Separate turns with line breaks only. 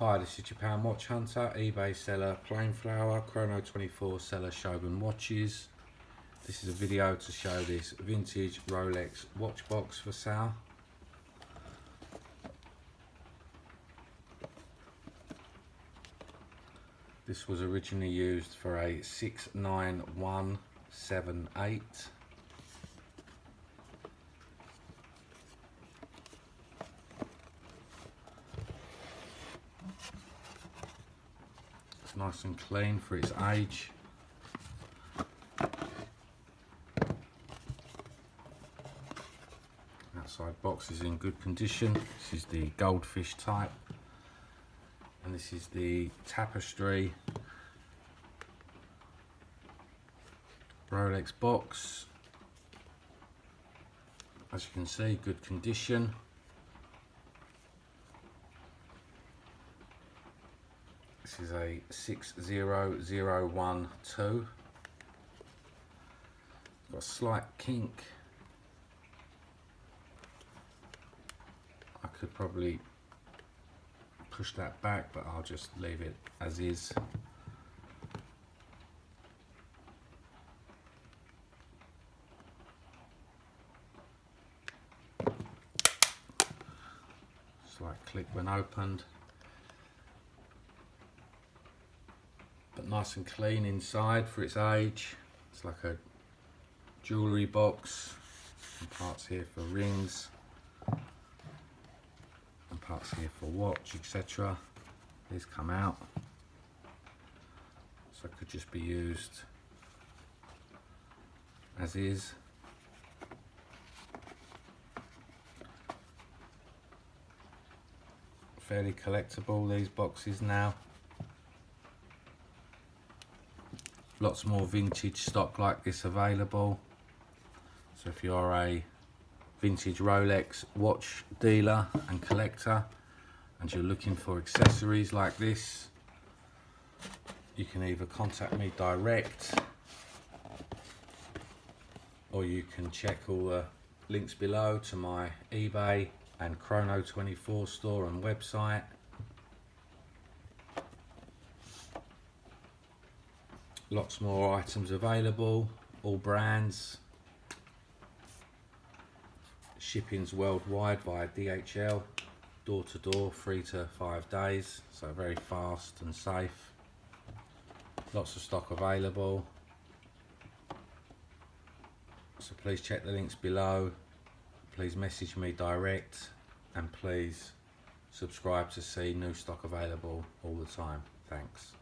Hi, this is Japan Watch Hunter, eBay seller Plainflour, Chrono 24 seller Shogun Watches. This is a video to show this vintage Rolex watch box for sale. This was originally used for a 69178 Nice and clean for its age. Outside box is in good condition. This is the goldfish type. And this is the tapestry Rolex box. As you can see, good condition. This is a 60012. Got a slight kink. I could probably push that back, but I'll just leave it as is. Slight click when opened. Nice and clean inside for its age. It's like a jewellery box, and parts here for rings, and parts here for watch, etc. These come out, so it could just be used as is. Fairly collectible these boxes now. Lots more vintage stock like this available. So if you're a vintage Rolex watch dealer and collector and you're looking for accessories like this you can either contact me direct or you can check all the links below to my eBay and Chrono 24 store and website lots more items available. All brands. Shipping's worldwide via DHL door to door three to five days. So very fast and safe. Lots of stock available. So please check the links below. Please message me direct. And please subscribe to see new stock available all the time. Thanks